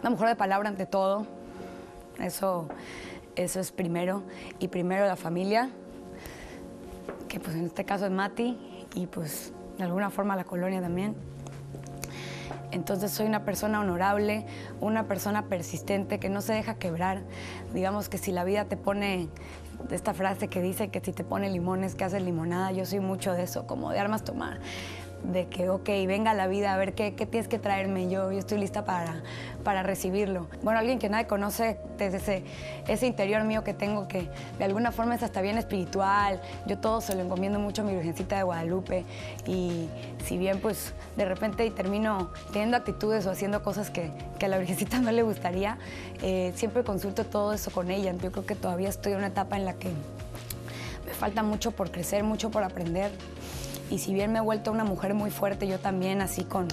una mujer de palabra ante todo. Eso, eso es primero. Y primero la familia, que pues en este caso es Mati y pues de alguna forma la colonia también. Entonces soy una persona honorable, una persona persistente que no se deja quebrar. Digamos que si la vida te pone esta frase que dice que si te pone limones, que haces limonada, yo soy mucho de eso, como de armas tomar de que, ok, venga la vida, a ver qué, qué tienes que traerme, yo, yo estoy lista para, para recibirlo. Bueno, alguien que nadie conoce desde ese, ese interior mío que tengo, que de alguna forma es hasta bien espiritual, yo todo se lo encomiendo mucho a mi Virgencita de Guadalupe y si bien pues de repente termino teniendo actitudes o haciendo cosas que, que a la Virgencita no le gustaría, eh, siempre consulto todo eso con ella. Yo creo que todavía estoy en una etapa en la que me falta mucho por crecer, mucho por aprender. Y si bien me he vuelto una mujer muy fuerte, yo también así con,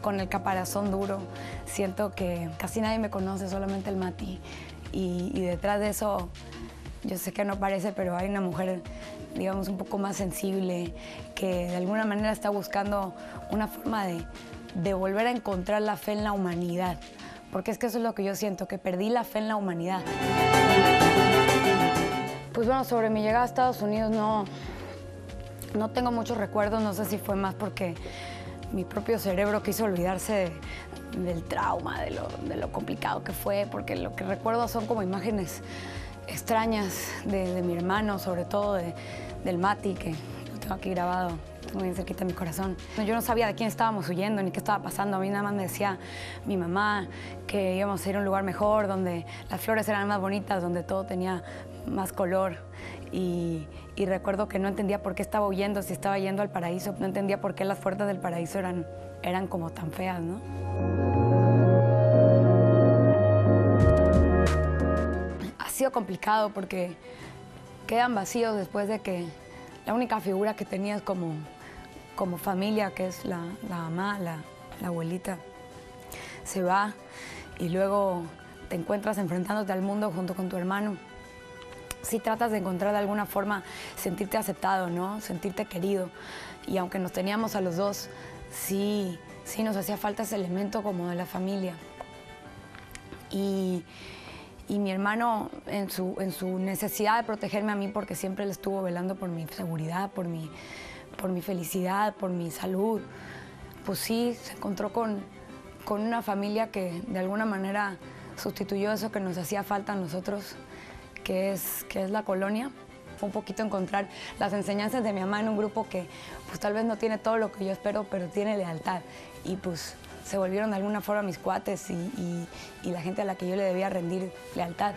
con el caparazón duro, siento que casi nadie me conoce, solamente el Mati. Y, detrás de eso, yo sé que no parece, pero hay una mujer, digamos, un poco más sensible, que de alguna manera está buscando una forma de, de volver a encontrar la fe en la humanidad. Porque es que eso es lo que yo siento, que perdí la fe en la humanidad. Pues bueno, sobre mi llegada a Estados Unidos no, no tengo muchos recuerdos, no sé si fue más porque mi propio cerebro quiso olvidarse del trauma, de lo, complicado que fue, porque lo que recuerdo son como imágenes extrañas de, mi hermano, sobre todo del Mati, que lo tengo aquí grabado muy cerquita de mi corazón. Yo no sabía de quién estábamos huyendo ni qué estaba pasando. A mí nada más me decía mi mamá que íbamos a ir a un lugar mejor, donde las flores eran más bonitas, donde todo tenía más color. Y, recuerdo que no entendía por qué estaba huyendo, si estaba yendo al paraíso, no entendía por qué las puertas del paraíso eran, eran como tan feas, ¿no? Ha sido complicado porque quedan vacíos después de que la única figura que tenías como, como familia, que es la, la mamá, la, la abuelita, se va y luego te encuentras enfrentándote al mundo junto con tu hermano si tratas de encontrar de alguna forma sentirte aceptado, ¿no? Sentirte querido. Y aunque nos teníamos a los dos, sí, sí nos hacía falta ese elemento como de la familia. Y, mi hermano, en su, en su necesidad de protegerme a mí, porque siempre le estuvo velando por mi seguridad, por mi, por mi felicidad, por mi salud, pues sí, se encontró con, con una familia que de alguna manera sustituyó eso que nos hacía falta a nosotros que es, que es la colonia. Fue un poquito encontrar las enseñanzas de mi mamá en un grupo que pues tal vez no tiene todo lo que yo espero, pero tiene lealtad. Y pues se volvieron de alguna forma mis cuates y, la gente a la que yo le debía rendir lealtad.